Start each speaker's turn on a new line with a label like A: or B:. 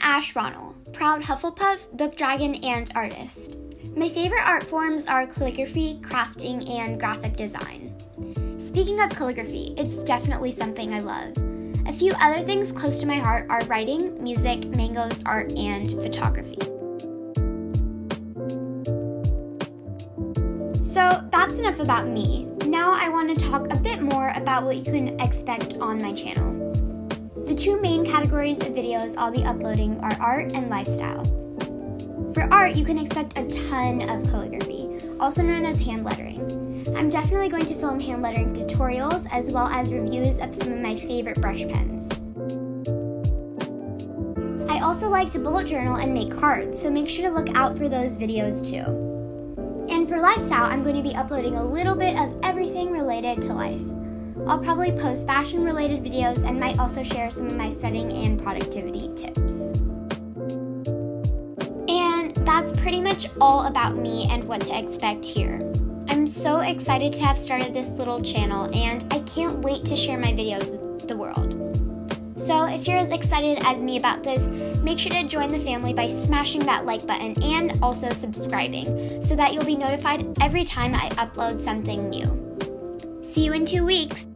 A: Ash Ronnel, proud Hufflepuff, book dragon, and artist. My favorite art forms are calligraphy, crafting, and graphic design. Speaking of calligraphy, it's definitely something I love. A few other things close to my heart are writing, music, mangoes, art, and photography. So that's enough about me. Now I want to talk a bit more about what you can expect on my channel. The two main categories of videos I'll be uploading are art and lifestyle. For art, you can expect a ton of calligraphy, also known as hand lettering. I'm definitely going to film hand lettering tutorials as well as reviews of some of my favorite brush pens. I also like to bullet journal and make cards, so make sure to look out for those videos too. And for lifestyle, I'm going to be uploading a little bit of everything related to life. I'll probably post fashion related videos and might also share some of my studying and productivity tips. And that's pretty much all about me and what to expect here. I'm so excited to have started this little channel and I can't wait to share my videos with the world. So, if you're as excited as me about this, make sure to join the family by smashing that like button and also subscribing so that you'll be notified every time I upload something new. See you in two weeks!